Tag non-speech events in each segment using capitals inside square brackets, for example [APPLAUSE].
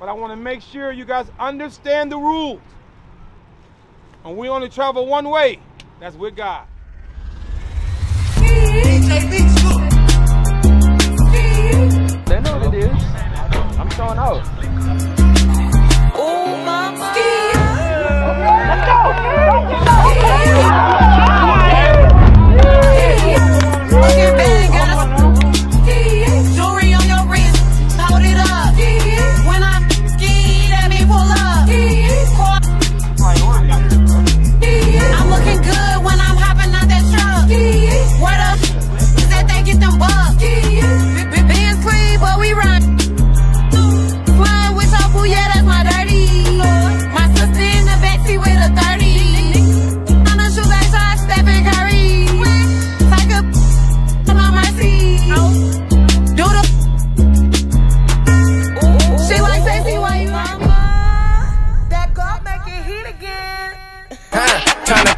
but I want to make sure you guys understand the rules. And we only travel one way. That's with God. They know what it is. I'm showing out. Them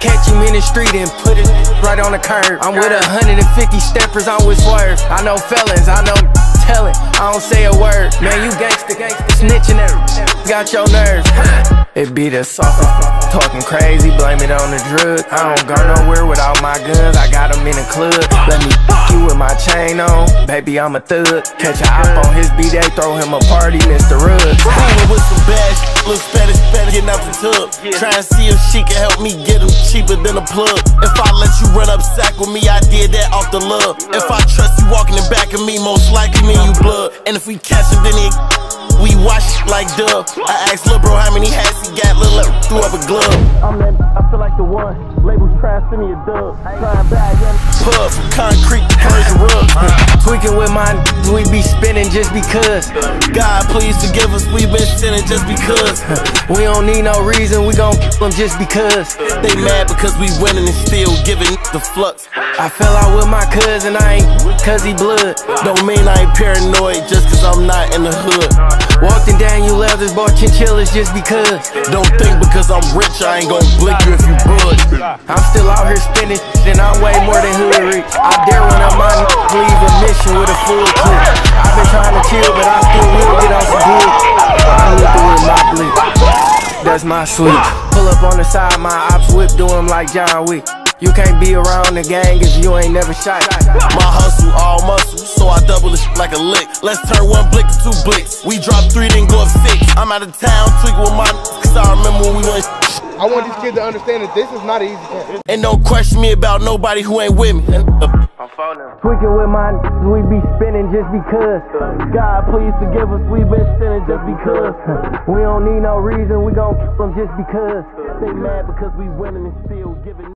catch him in the street and put it right on the curb. I'm with 150 steppers, I'm with swerve. I know felons, I know telling. I don't say a word. Man, you gangsta, gangsta, snitching that got your nerves. [LAUGHS] It be the soft, talking crazy, blame it on the drug. I don't go nowhere without my guns, I got them in the club. Let me fuck you with my chain on, baby, I'm a thug. Catch a op on his B-Day, throw him a party, Mr. Ruggs. Cleaning with some bad shit, little Spanish, Spanish, getting out the tub. Trying to see if she can help me get him cheaper than a plug. If I let you run up sack with me, I did that off the love. If I trust you walking in back of me, most likely me you blood. And if we catch him, then he we wash it like dub. I asked Lil Bro how many hats he got, Lil Lil threw up a glove. I'm that, I feel like the one. Labels try to send me a dub. Trying bad, young pub from concrete to Persian rug. Tweaking with my we be spinning just because. God, please forgive us, we been sinning just because. We don't need no reason, we gon' kill them just because. They mad because we winning and still giving the flux. I fell out with my cousin, I ain't cause he blood. Don't mean I ain't paranoid just cause I'm not in the hood. Walked in Daniel Leathers, bought chinchillas just because. Don't think because I'm rich, I ain't gon' blink you if you budge. I'm still out here spinning, and I'm way more than hood. I dare one of my leave a mission with a full clip. I've been trying to chill, but I still will get on some good. I to with my blick. That's my sleep. Pull up on the side, my ops whip, do 'em like John Wick. You can't be around the gang if you ain't never shot. My hustle all muscle, so I double it like a lick. Let's turn one blick to two blicks. We drop three, then go up six. I'm out of town, tweaking with my cause [LAUGHS] I remember when we went. [LAUGHS] I want these kids to understand that this is not an easy game. And don't question me about nobody who ain't with me. I'm falling. Tweaking with my we be spinning just because. God, please forgive us, we been sinning just because. We don't need no reason, we gon' them just because. They mad because we winning and still giving.